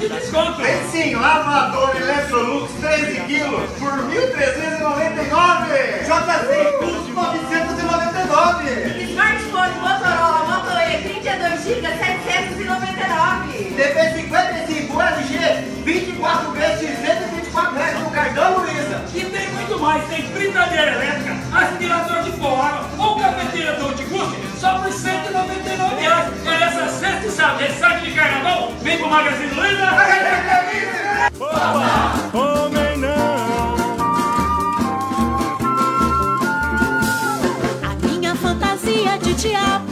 de desconto. Aí sim, lavador Electrolux 13 quilos por 1.399. JC custo 999. Smartphone Motorola Moto E 32 GB 799. TV 55 LG 24 vezes de 124 reais no cartão Luiza. E tem muito mais, tem fritadeira elétrica, aspirador Para de carnaval, vem pro Magazine Luiza. Opa, homem não. A minha fantasia de diabo